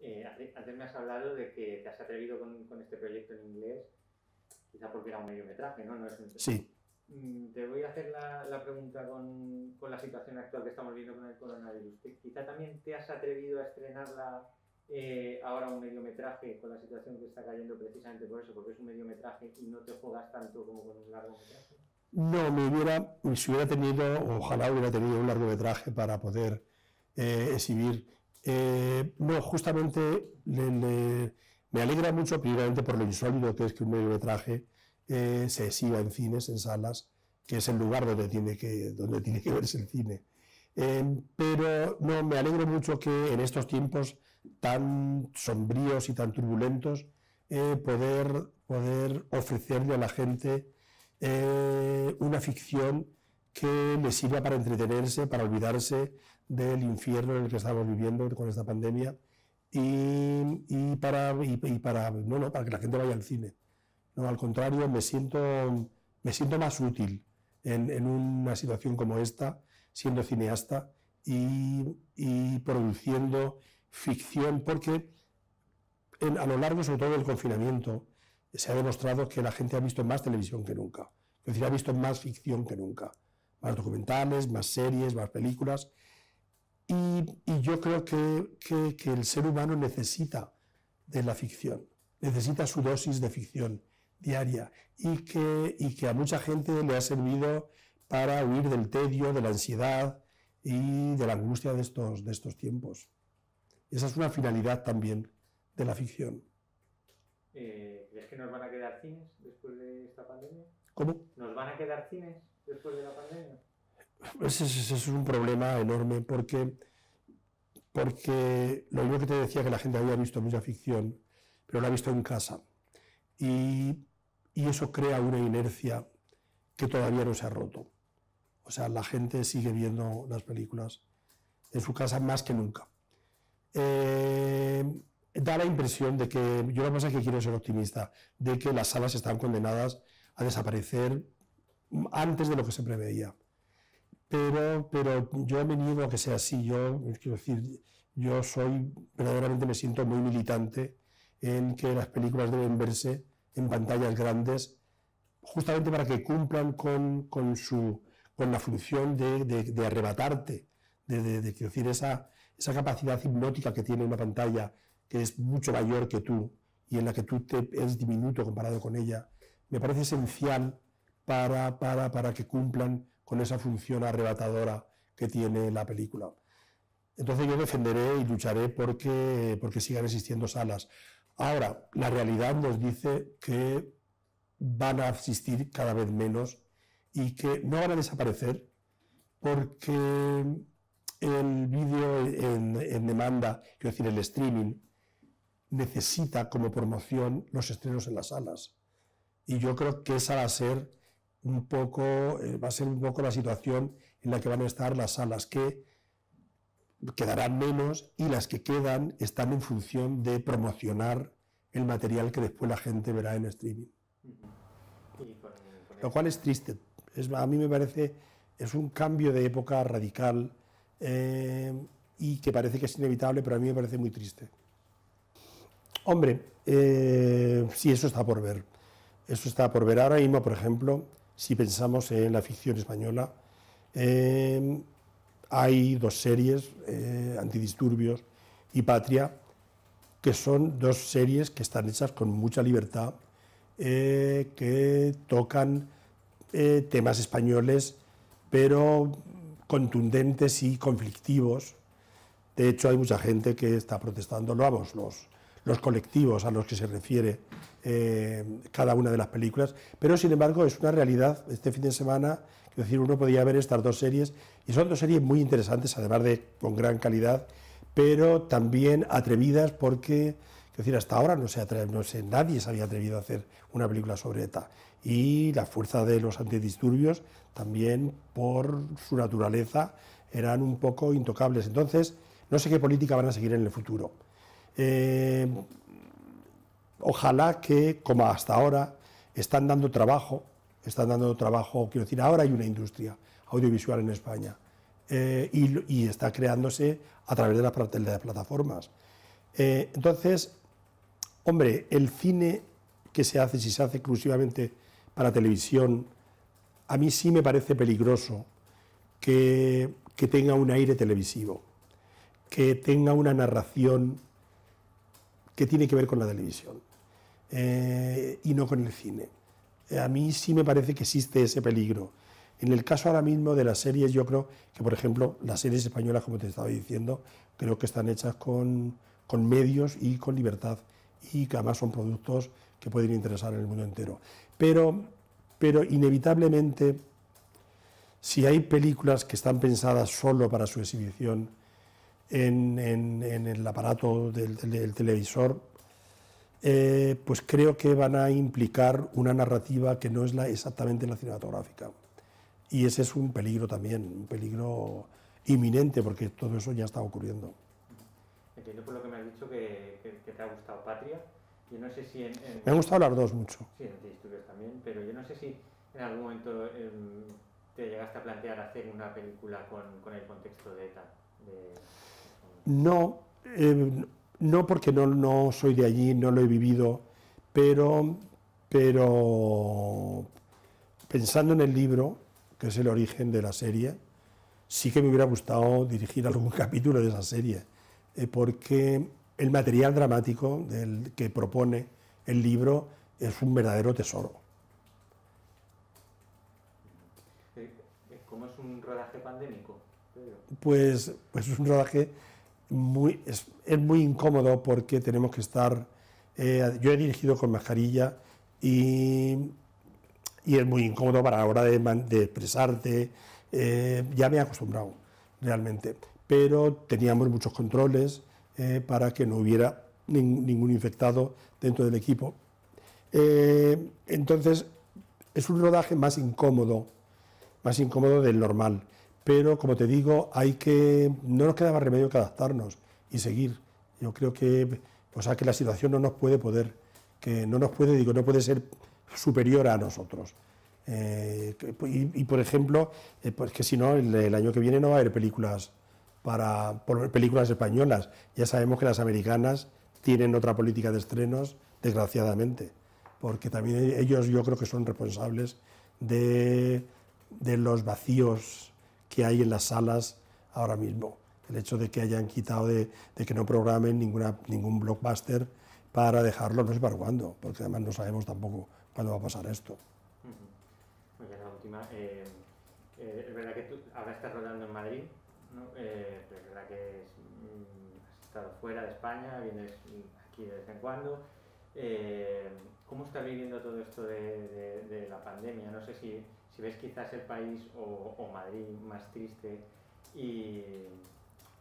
Eh, antes me has hablado de que te has atrevido con, con, este proyecto en inglés, quizá porque era un mediometraje, ¿no? no es un... Sí. Mm, te voy a hacer la, la pregunta con, con, la situación actual que estamos viendo con el coronavirus. Quizá también te has atrevido a estrenarla eh, ahora un mediometraje con la situación que está cayendo precisamente por eso, porque es un mediometraje y no te juegas tanto como con un largometraje. No, me hubiera, si hubiera tenido, ojalá hubiera tenido un largometraje para poder eh, exhibir. Eh, no, justamente me alegra mucho, primeramente por lo insólito que es que un mediometraje eh, se exhiba en cines, en salas, que es el lugar donde tiene que, donde tiene que verse el cine. pero no, me alegro mucho que en estos tiempos tan sombríos y tan turbulentos, poder, poder ofrecerle a la gente una ficción que le sirva para entretenerse, para olvidarse del infierno en el que estamos viviendo con esta pandemia y, para, y, para, no, no, para que la gente vaya al cine. No, al contrario, me siento, me siento más útil en, una situación como esta, siendo cineasta y, produciendo ficción, porque a lo largo, sobre todo del confinamiento, se ha demostrado que la gente ha visto más televisión que nunca. Es decir, ha visto más ficción que nunca más documentales, más series, más películas. Y, yo creo que, que, el ser humano necesita de la ficción, necesita su dosis de ficción diaria y que, y que a mucha gente le ha servido para huir del tedio, de la ansiedad y de la angustia de estos, de estos tiempos. Esa es una finalidad también de la ficción. Eh, ¿Crees que nos van a quedar cines después de esta pandemia? ¿Cómo? ¿Nos van a quedar cines? Después de la pandemia? Ese, es un problema enorme porque, porque lo mismo que te decía que la gente había visto mucha ficción, pero la ha visto en casa. Y, y eso crea una inercia que todavía no se ha roto. O sea, la gente sigue viendo las películas en su casa más que nunca. Eh, da la impresión de que, yo pasa es que quiero ser optimista, de que las salas están condenadas a desaparecer antes de lo que se preveía. Pero, pero yo me niego a que sea así. Yo, quiero decir, yo soy, verdaderamente me siento muy militante en que las películas deben verse en pantallas grandes, justamente para que cumplan con, con su, con la función de, arrebatarte, de, de, decir, esa, esa capacidad hipnótica que tiene una pantalla que es mucho mayor que tú y en la que tú te, eres diminuto comparado con ella, me parece esencial para, para, para que cumplan con esa función arrebatadora que tiene la película. Entonces yo defenderé y lucharé porque, porque sigan existiendo salas. Ahora, la realidad nos dice que van a existir cada vez menos y que no van a desaparecer porque el vídeo en, en, demanda, quiero decir, el streaming, necesita como promoción los estrenos en las salas. Y yo creo que esa va a ser un poco, eh, va a ser un poco la situación en la que van a estar las salas que quedarán menos y las que quedan están en función de promocionar el material que después la gente verá en streaming. Lo cual es triste. Es, a mí me parece, es un cambio de época radical eh, y que parece que es inevitable, pero a mí me parece muy triste. Hombre, eh, sí, eso está por ver. Eso está por ver ahora mismo, por ejemplo, si pensamos en la ficción española, eh, hay dos series, eh, Antidisturbios y Patria, que son dos series que están hechas con mucha libertad, eh, que tocan temas españoles, pero contundentes y conflictivos. De hecho, hay mucha gente que está protestando, vamos, los, los colectivos a los que se refiere eh, cada una de las películas, pero sin embargo es una realidad. Este fin de semana, es decir, uno podía ver estas dos series y son dos series muy interesantes, además de con gran calidad, pero también atrevidas porque, es decir, hasta ahora no se no sé, nadie se había atrevido a hacer una película sobre ETA. Y la fuerza de los antidisturbios también por su naturaleza eran un poco intocables. Entonces, no sé qué política van a seguir en el futuro. Eh, ojalá que, como hasta ahora, están dando trabajo, están dando trabajo, quiero decir, ahora hay una industria audiovisual en España eh, y, está creándose a través de las, plataformas. Eh, entonces, hombre, el cine que se hace, si se hace exclusivamente para televisión, a mí sí me parece peligroso que, tenga un aire televisivo, que tenga una narración que tiene que ver con la televisión eh, y no con el cine. A mí sí me parece que existe ese peligro. En el caso ahora mismo de las series, yo creo que, por ejemplo, las series españolas, como te estaba diciendo, creo que están hechas con, con medios y con libertad y que además son productos que pueden interesar en el mundo entero. Pero, pero inevitablemente, si hay películas que están pensadas solo para su exhibición en, el aparato del, televisor, eh, pues creo que van a implicar una narrativa que no es la, exactamente la cinematográfica. Y ese es un peligro también, un peligro inminente, porque todo eso ya está ocurriendo. Entiendo por lo que me has dicho que, te ha gustado Patria. Yo no sé si en, Me han gustado las dos mucho. Sí, en también, pero yo no sé si en algún momento em, te llegaste a plantear hacer una película con, con el contexto de ETA. No, em, no porque no, no soy de allí, no lo he vivido, pero, pero pensando en el libro, que es el origen de la serie, sí que me hubiera gustado dirigir algún capítulo de esa serie, eh, porque el material dramático del, que propone el libro es un verdadero tesoro. Eh, ¿Cómo es un rodaje pandémico? Pues, pues es un rodaje es, muy incómodo porque tenemos que estar... Eh, yo he dirigido con mascarilla y y es muy incómodo para la hora de, expresarte. Eh, ya me he acostumbrado realmente, pero teníamos muchos controles eh, para que no hubiera ningún infectado dentro del equipo. Entonces, es un rodaje más incómodo, más incómodo del normal, pero como te digo, hay que, no nos queda más remedio que adaptarnos y seguir. Yo creo que, o sea, que la situación no nos puede poder, que no nos puede, digo, no puede ser superior a nosotros. Eh, y, por ejemplo, eh, pues que si no, el, año que viene no va a haber películas para películas españolas. Ya sabemos que las americanas tienen otra política de estrenos, desgraciadamente, porque también ellos yo creo que son responsables de, de los vacíos que hay en las salas ahora mismo. El hecho de que hayan quitado, de, que no programen ninguna, ningún blockbuster para dejarlo, no sé para cuándo, porque además no sabemos tampoco cuándo va a pasar esto. la última. Eh, eh, es verdad que tú ahora estás rodando en Madrid. Eh, es verdad que mm, has estado fuera de España, vienes aquí de vez en cuando. ¿Cómo estás viviendo todo esto de, la pandemia? No sé si, si, ves quizás el país o, Madrid más triste y,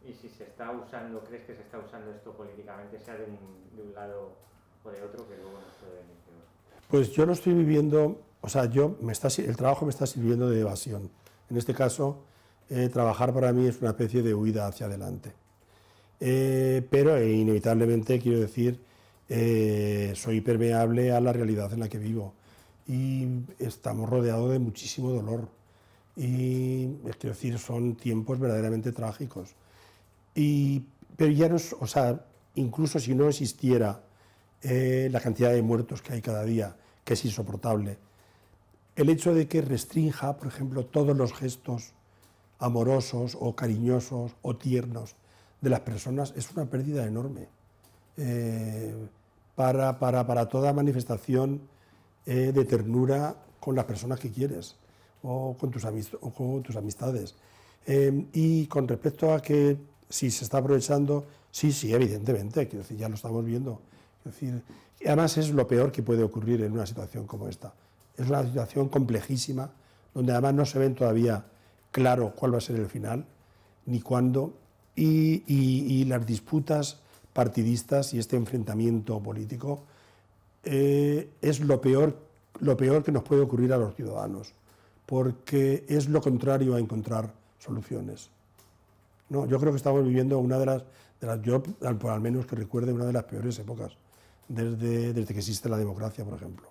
y, si se está usando, crees que se está usando esto políticamente, sea de un, de un lado o de otro, que luego nos puede venir peor. Pues yo lo estoy viviendo, o sea, yo me está, el trabajo me está sirviendo de evasión. En este caso, eh, trabajar para mí es una especie de huida hacia adelante. Eh, pero eh, inevitablemente, quiero decir, soy permeable a la realidad en la que vivo y estamos rodeados de muchísimo dolor. Y quiero decir, son tiempos verdaderamente trágicos. Y, pero ya no o sea, incluso si no existiera la cantidad de muertos que hay cada día, que es insoportable. El hecho de que restrinja, por ejemplo, todos los gestos amorosos o cariñosos o tiernos de las personas es una pérdida enorme eh, para, para, para, toda manifestación eh, de ternura con las personas que quieres o con tus, o con tus amistades. Eh, y con respecto a que si se está aprovechando, sí, sí, evidentemente, quiero decir, ya lo estamos viendo decir, además es lo peor que puede ocurrir en una situación como esta. Es una situación complejísima, donde además no se ven todavía claro cuál va a ser el final, ni cuándo, y, las disputas partidistas y este enfrentamiento político eh, es lo peor, lo peor que nos puede ocurrir a los ciudadanos, porque es lo contrario a encontrar soluciones. No, yo creo que estamos viviendo una de las, de las yo al menos que recuerde, una de las peores épocas desde, desde que existe la democracia, por ejemplo.